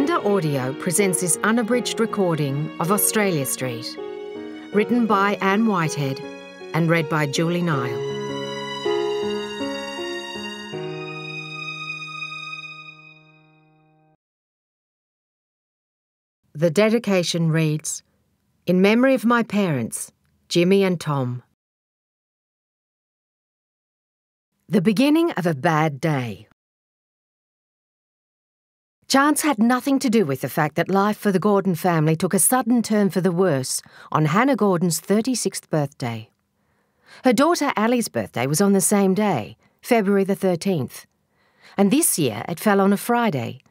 Bolinda Audio presents this unabridged recording of Australia Street, written by Ann Whitehead and read by Julie Nihill. The dedication reads In memory of my parents, Jimmy and Tom. The beginning of a bad day. Chance had nothing to do with the fact that life for the Gordon family took a sudden turn for the worse on Hannah Gordon's 36th birthday. Her daughter Allie's birthday was on the same day, February the 13th. And this year it fell on a Friday,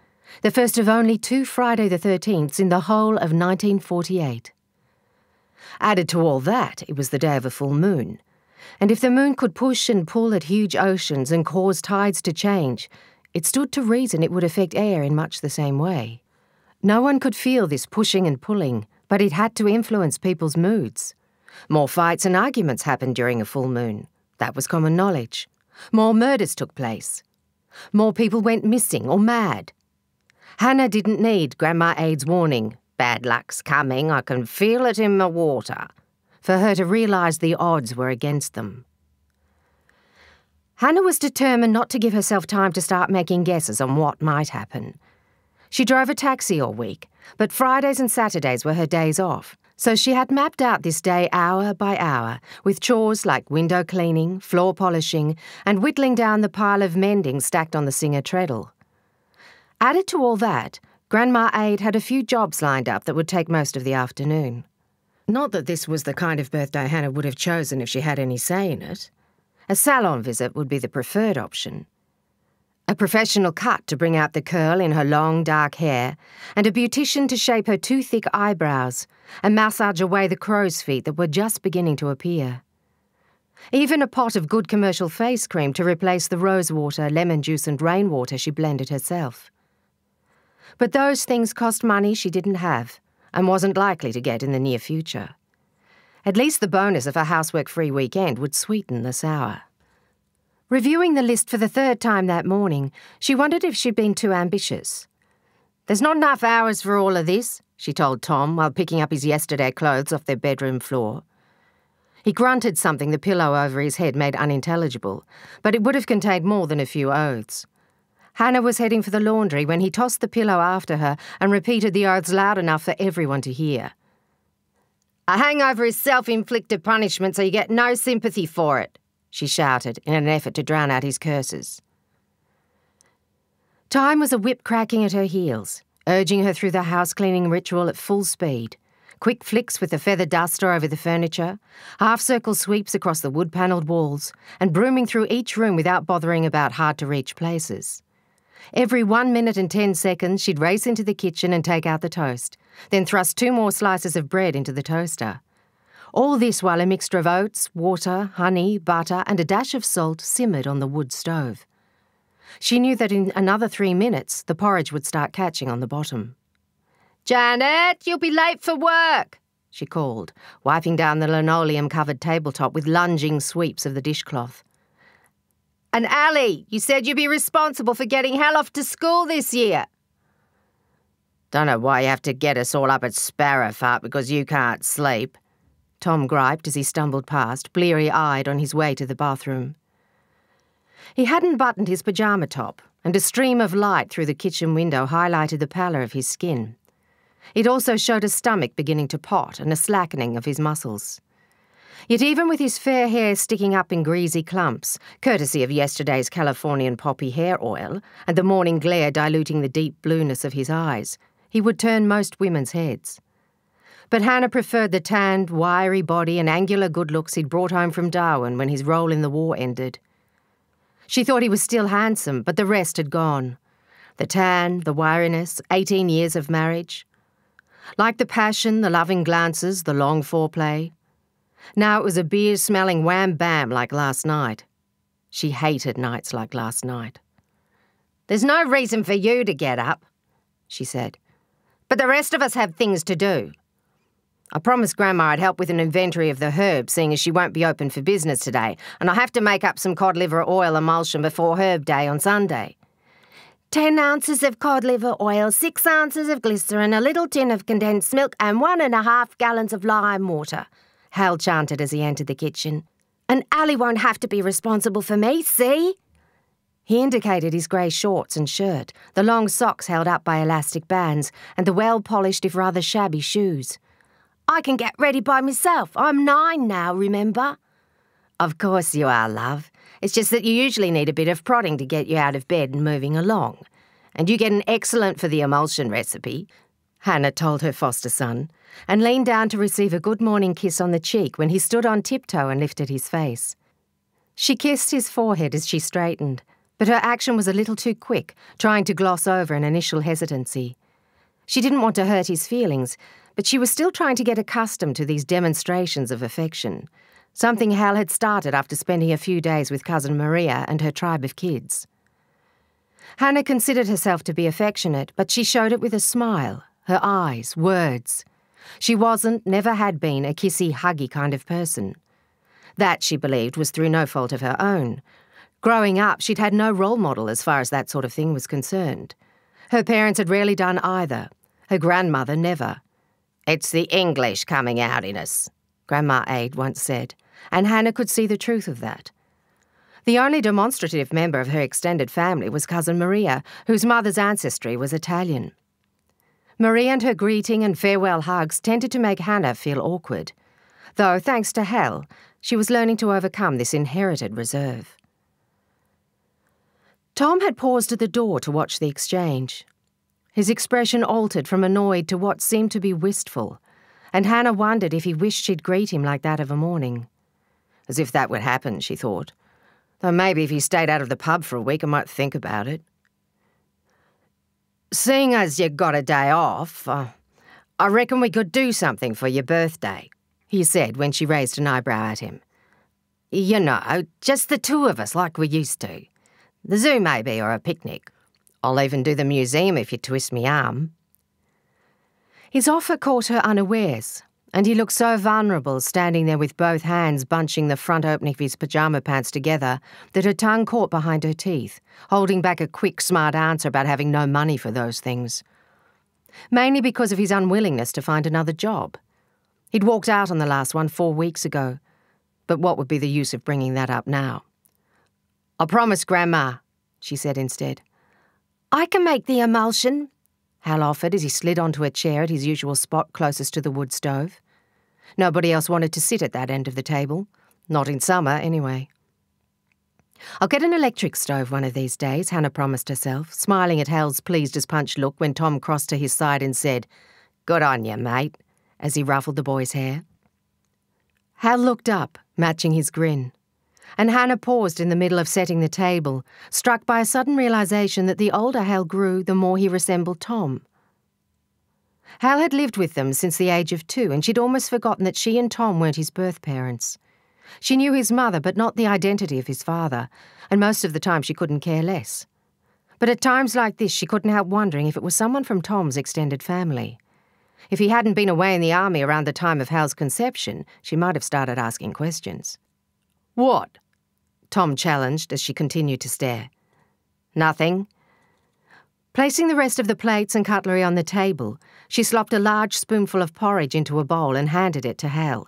the first of only two Friday the 13ths in the whole of 1948. Added to all that, it was the day of a full moon. And if the moon could push and pull at huge oceans and cause tides to change, it stood to reason it would affect air in much the same way. No one could feel this pushing and pulling, but it had to influence people's moods. More fights and arguments happened during a full moon. That was common knowledge. More murders took place. More people went missing or mad. Hannah didn't need Grandma Ade's warning, bad luck's coming, I can feel it in the water, for her to realise the odds were against them. Hannah was determined not to give herself time to start making guesses on what might happen. She drove a taxi all week, but Fridays and Saturdays were her days off, so she had mapped out this day hour by hour, with chores like window cleaning, floor polishing, and whittling down the pile of mending stacked on the Singer treadle. Added to all that, Grandma Ade had a few jobs lined up that would take most of the afternoon. Not that this was the kind of birthday Hannah would have chosen if she had any say in it. A salon visit would be the preferred option. A professional cut to bring out the curl in her long dark hair, and a beautician to shape her too thick eyebrows and massage away the crow's feet that were just beginning to appear. Even a pot of good commercial face cream to replace the rose water, lemon juice, and rainwater she blended herself. But those things cost money she didn't have and wasn't likely to get in the near future. At least the bonus of a housework free weekend would sweeten the sour. Reviewing the list for the third time that morning, she wondered if she'd been too ambitious. There's not enough hours for all of this, she told Tom while picking up his yesterday clothes off their bedroom floor. He grunted something the pillow over his head made unintelligible, but it would have contained more than a few oaths. Hannah was heading for the laundry when he tossed the pillow after her and repeated the oaths loud enough for everyone to hear. A hangover is self inflicted punishment, so you get no sympathy for it, she shouted in an effort to drown out his curses. Time was a whip cracking at her heels, urging her through the house cleaning ritual at full speed. Quick flicks with the feather duster over the furniture, half circle sweeps across the wood panelled walls, and brooming through each room without bothering about hard to reach places. Every one minute and ten seconds, she'd race into the kitchen and take out the toast, then thrust two more slices of bread into the toaster. All this while a mixture of oats, water, honey, butter, and a dash of salt simmered on the wood stove. She knew that in another three minutes the porridge would start catching on the bottom. Janet, you'll be late for work, she called, wiping down the linoleum covered tabletop with lunging sweeps of the dishcloth. And Allie, you said you'd be responsible for getting Hal off to school this year. Don't know why you have to get us all up at Sparrowfart because you can't sleep, Tom griped as he stumbled past, bleary eyed on his way to the bathroom. He hadn't buttoned his pyjama top, and a stream of light through the kitchen window highlighted the pallor of his skin. It also showed a stomach beginning to pot and a slackening of his muscles. Yet, even with his fair hair sticking up in greasy clumps, courtesy of yesterday's Californian poppy hair oil, and the morning glare diluting the deep blueness of his eyes, he would turn most women's heads. But Hannah preferred the tanned, wiry body and angular good looks he'd brought home from Darwin when his role in the war ended. She thought he was still handsome, but the rest had gone. The tan, the wiriness, 18 years of marriage. Like the passion, the loving glances, the long foreplay, now it was a beer smelling wham bam like last night. She hated nights like last night. There's no reason for you to get up, she said. But the rest of us have things to do. I promised Grandma I'd help with an inventory of the herbs, seeing as she won't be open for business today, and I have to make up some cod liver oil emulsion before Herb Day on Sunday. 10 ounces of cod liver oil, 6 ounces of glycerin, a little tin of condensed milk, and one and a half gallons of lime water, Hal chanted as he entered the kitchen. And Ali won't have to be responsible for me, see? He indicated his grey shorts and shirt, the long socks held up by elastic bands, and the well polished, if rather shabby, shoes. I can get ready by myself. I'm nine now, remember? Of course you are, love. It's just that you usually need a bit of prodding to get you out of bed and moving along. And you get an excellent for the emulsion recipe, Hannah told her foster son, and leaned down to receive a good morning kiss on the cheek when he stood on tiptoe and lifted his face. She kissed his forehead as she straightened, but her action was a little too quick, trying to gloss over an initial hesitancy. She didn't want to hurt his feelings, but she was still trying to get accustomed to these demonstrations of affection something Hal had started after spending a few days with cousin Maria and her tribe of kids. Hannah considered herself to be affectionate, but she showed it with a smile, her eyes, words. She wasn't, never had been, a kissy, huggy kind of person. That, she believed, was through no fault of her own. Growing up, she'd had no role model as far as that sort of thing was concerned. Her parents had rarely done either. Her grandmother never. It's the English coming out in us, Grandma Ade once said, and Hannah could see the truth of that. The only demonstrative member of her extended family was Cousin Maria, whose mother's ancestry was Italian. Maria and her greeting and farewell hugs tended to make Hannah feel awkward, though, thanks to Hal, she was learning to overcome this inherited reserve. Tom had paused at the door to watch the exchange. His expression altered from annoyed to what seemed to be wistful and Hannah wondered if he wished she'd greet him like that of a morning. As if that would happen, she thought. Though maybe if he stayed out of the pub for a week, I might think about it. Seeing as you got a day off, uh, I reckon we could do something for your birthday, he said when she raised an eyebrow at him. You know, just the two of us like we used to. The zoo, maybe, or a picnic. I'll even do the museum if you twist me arm. His offer caught her unawares, and he looked so vulnerable standing there with both hands bunching the front opening of his pyjama pants together that her tongue caught behind her teeth, holding back a quick, smart answer about having no money for those things. Mainly because of his unwillingness to find another job. He'd walked out on the last one four weeks ago, but what would be the use of bringing that up now? I promise, Grandma, she said instead. I can make the emulsion, Hal offered as he slid onto a chair at his usual spot closest to the wood stove. Nobody else wanted to sit at that end of the table. Not in summer, anyway. I'll get an electric stove one of these days, Hannah promised herself, smiling at Hal's pleased as punch look when Tom crossed to his side and said, Good on you, mate, as he ruffled the boy's hair. Hal looked up, matching his grin and Hannah paused in the middle of setting the table, struck by a sudden realization that the older Hal grew, the more he resembled Tom. Hal had lived with them since the age of two, and she'd almost forgotten that she and Tom weren't his birth parents. She knew his mother, but not the identity of his father, and most of the time she couldn't care less. But at times like this, she couldn't help wondering if it was someone from Tom's extended family. If he hadn't been away in the army around the time of Hal's conception, she might have started asking questions. What? Tom challenged as she continued to stare. Nothing. Placing the rest of the plates and cutlery on the table, she slopped a large spoonful of porridge into a bowl and handed it to Hal.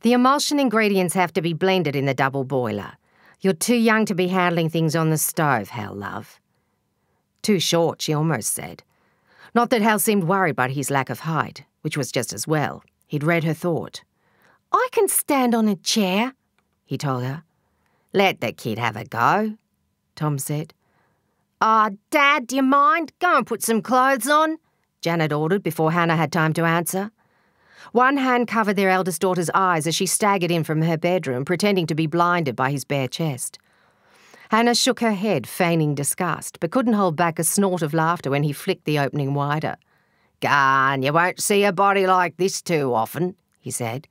The emulsion ingredients have to be blended in the double boiler. You're too young to be handling things on the stove, Hal, love. Too short, she almost said. Not that Hal seemed worried about his lack of height, which was just as well. He'd read her thought. I can stand on a chair, he told her. Let the kid have a go, Tom said. Ah, oh, Dad, do you mind? Go and put some clothes on, Janet ordered before Hannah had time to answer. One hand covered their eldest daughter's eyes as she staggered in from her bedroom, pretending to be blinded by his bare chest. Hannah shook her head, feigning disgust, but couldn't hold back a snort of laughter when he flicked the opening wider. Gone, you won't see a body like this too often, he said,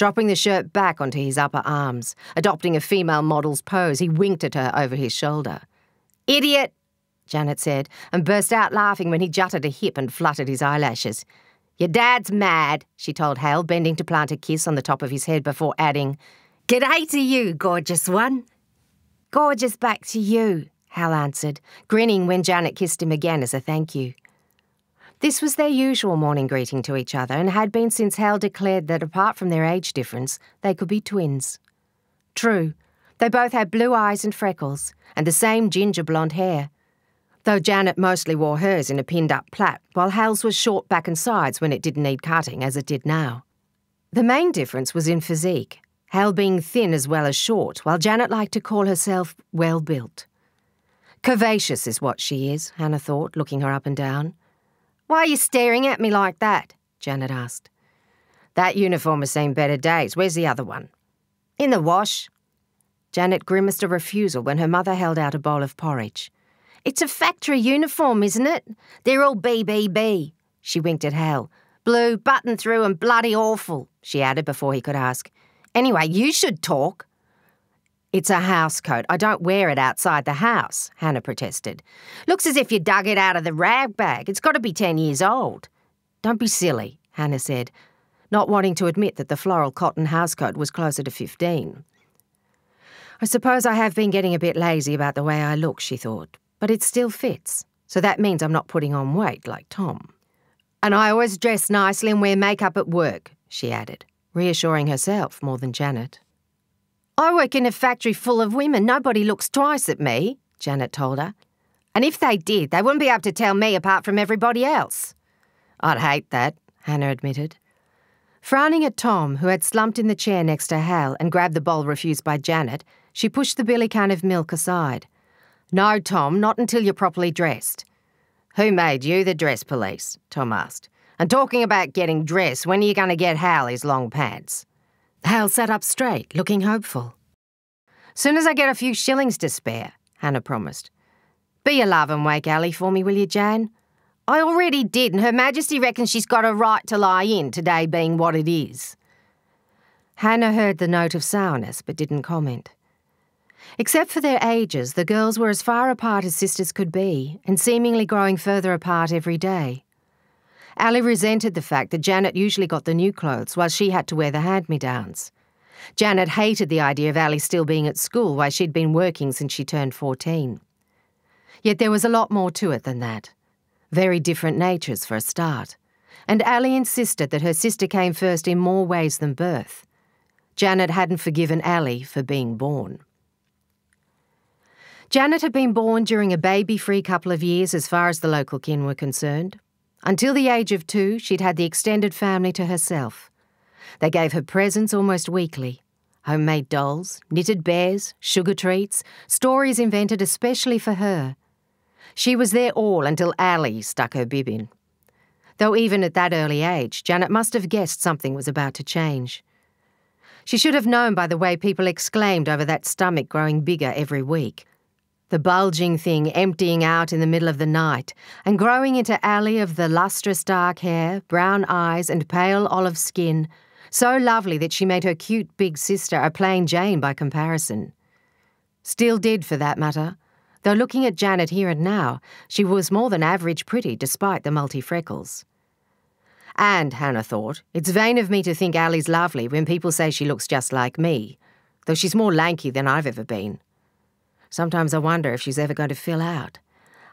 Dropping the shirt back onto his upper arms, adopting a female model's pose, he winked at her over his shoulder. Idiot, Janet said, and burst out laughing when he jutted a hip and fluttered his eyelashes. Your dad's mad, she told Hal, bending to plant a kiss on the top of his head before adding, G'day to you, gorgeous one. Gorgeous back to you, Hal answered, grinning when Janet kissed him again as a thank you. This was their usual morning greeting to each other and had been since Hal declared that apart from their age difference, they could be twins. True, they both had blue eyes and freckles, and the same ginger blonde hair. Though Janet mostly wore hers in a pinned up plait, while Hal's was short back and sides when it didn't need cutting, as it did now. The main difference was in physique, Hal being thin as well as short, while Janet liked to call herself well built. Curvaceous is what she is, Hannah thought, looking her up and down. Why are you staring at me like that? Janet asked. That uniform has seen better days. Where's the other one? In the wash, Janet grimaced a refusal when her mother held out a bowl of porridge. It's a factory uniform, isn't it? They're all BBB. She winked at Hal. Blue, button through, and bloody awful, she added before he could ask. Anyway, you should talk. It's a house coat. I don't wear it outside the house, Hannah protested. Looks as if you dug it out of the rag bag. It's got to be ten years old. Don't be silly, Hannah said, not wanting to admit that the floral cotton housecoat was closer to fifteen. I suppose I have been getting a bit lazy about the way I look, she thought, but it still fits, so that means I'm not putting on weight like Tom. And I always dress nicely and wear makeup at work, she added, reassuring herself more than Janet. I work in a factory full of women. Nobody looks twice at me, Janet told her. And if they did, they wouldn't be able to tell me apart from everybody else. I'd hate that, Hannah admitted. Frowning at Tom, who had slumped in the chair next to Hal and grabbed the bowl refused by Janet, she pushed the billy can of milk aside. No, Tom, not until you're properly dressed. Who made you the dress police? Tom asked. And talking about getting dressed, when are you going to get Hal his long pants? Hal sat up straight, looking hopeful. Soon as I get a few shillings to spare, Hannah promised. Be a love and wake Allie for me, will you, Jan? I already did, and Her Majesty reckons she's got a right to lie in, today being what it is. Hannah heard the note of sourness, but didn't comment. Except for their ages, the girls were as far apart as sisters could be, and seemingly growing further apart every day. Allie resented the fact that Janet usually got the new clothes while she had to wear the hand me downs. Janet hated the idea of Allie still being at school while she'd been working since she turned 14. Yet there was a lot more to it than that. Very different natures for a start. And Allie insisted that her sister came first in more ways than birth. Janet hadn't forgiven Allie for being born. Janet had been born during a baby free couple of years as far as the local kin were concerned. Until the age of two, she'd had the extended family to herself. They gave her presents almost weekly homemade dolls, knitted bears, sugar treats, stories invented especially for her. She was there all until Allie stuck her bib in. Though even at that early age, Janet must have guessed something was about to change. She should have known by the way people exclaimed over that stomach growing bigger every week the bulging thing emptying out in the middle of the night, and growing into Allie of the lustrous dark hair, brown eyes, and pale olive skin, so lovely that she made her cute big sister a plain Jane by comparison. Still did, for that matter, though looking at Janet here and now, she was more than average pretty despite the multi freckles. And, Hannah thought, it's vain of me to think Allie's lovely when people say she looks just like me, though she's more lanky than I've ever been. Sometimes I wonder if she's ever going to fill out.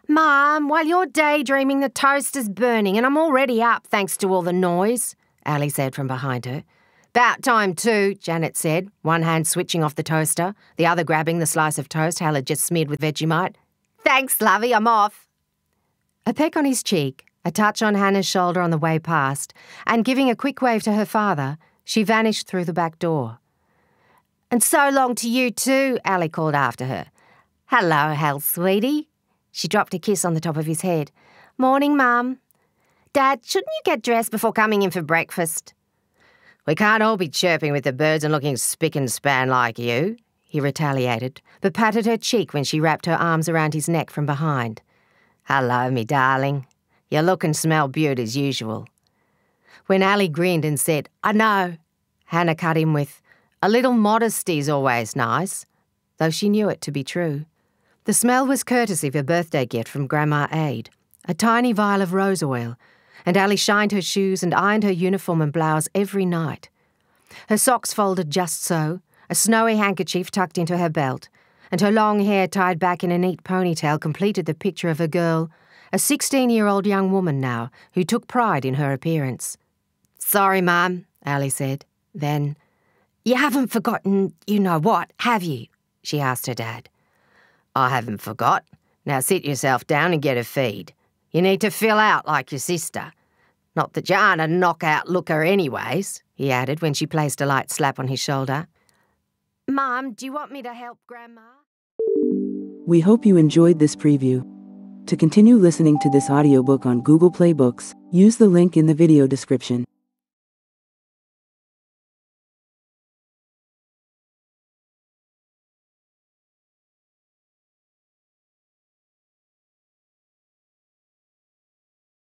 Mom, while you're daydreaming, the toast is burning and I'm already up thanks to all the noise, Allie said from behind her. About time too, Janet said, one hand switching off the toaster, the other grabbing the slice of toast Hal had just smeared with Vegemite. Thanks, lovey, I'm off. A peck on his cheek, a touch on Hannah's shoulder on the way past, and giving a quick wave to her father, she vanished through the back door. And so long to you too, Allie called after her. Hello, Hal, sweetie. She dropped a kiss on the top of his head. Morning, Mum. Dad, shouldn't you get dressed before coming in for breakfast? We can't all be chirping with the birds and looking spick and span like you, he retaliated, but patted her cheek when she wrapped her arms around his neck from behind. Hello, me darling. You look and smell beaut as usual. When Allie grinned and said, I know, Hannah cut in with, A little modesty's always nice, though she knew it to be true. The smell was courtesy of a birthday gift from Grandma Ade, a tiny vial of rose oil, and Allie shined her shoes and ironed her uniform and blouse every night. Her socks folded just so, a snowy handkerchief tucked into her belt, and her long hair tied back in a neat ponytail completed the picture of a girl, a 16 year old young woman now, who took pride in her appearance. Sorry, Mum, Allie said. Then, You haven't forgotten you know what, have you? she asked her dad. I haven't forgot. Now sit yourself down and get a feed. You need to fill out like your sister. Not that you aren't a knockout looker, anyways, he added when she placed a light slap on his shoulder. Mom, do you want me to help Grandma? We hope you enjoyed this preview. To continue listening to this audiobook on Google Play Books, use the link in the video description.